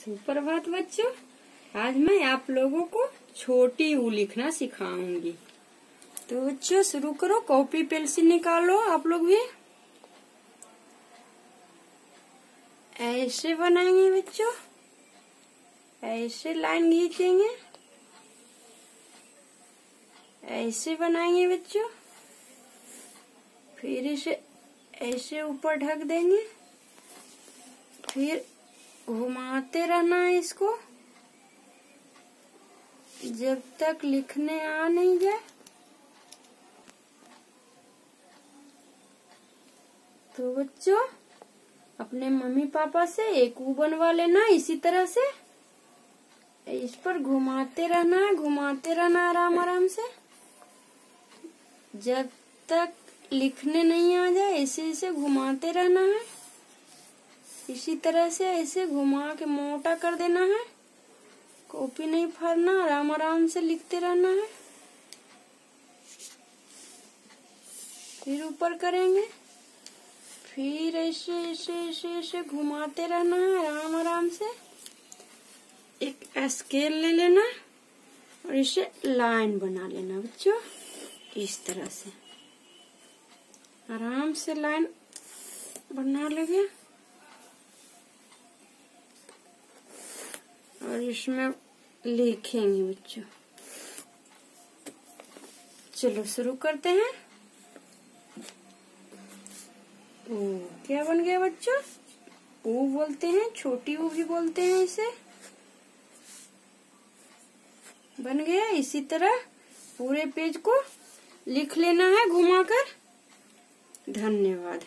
सुप्रभात बच्चों, आज मैं आप लोगों को छोटी ऊ लिखना सिखाऊँगी। तो बच्चों, शुरू करो। कॉपी, पेंसिल निकालो। आप लोग भी? ऐसे बनाएँगे बच्चों। ऐसे लाइन खींचेंगे। ऐसे बनाएँगे बच्चों। फिर इसे ऐसे ऊपर ढक देंगे। फिर घुमाते रहना है इसको। जब तक लिखने आ नहीं जाए। तो बच्चों, अपने मम्मी पापा से एक ऊ बनवा लेना इसी तरह से। इस पर घुमाते रहना है, घुमाते रहना आराम आराम से। जब तक लिखने नहीं आ जाए ऐसे ऐसे घुमाते रहना है। इसी तरह से ऐसे घुमा के मोटा कर देना है। कॉपी नहीं फाड़ना आराम आराम से लिखते रहना है। फिर ऊपर करेंगे। फिर ऐसे ऐसे ऐसे ऐसे घुमाते रहना है आराम आराम से। एक स्केल ले लेना और इसे लाइन बना लेना, बच्चों। इस तरह से। आराम से लाइन बना लेंगे। और इसमें लिखेंगे बच्चों। चलो शुरू करते हैं। ओ, क्या बन गया बच्चों? ओ बोलते हैं, छोटी ओ भी बोलते हैं इसे। बन गया, इसी तरह पूरे पेज को लिख लेना है घुमाकर। धन्यवाद।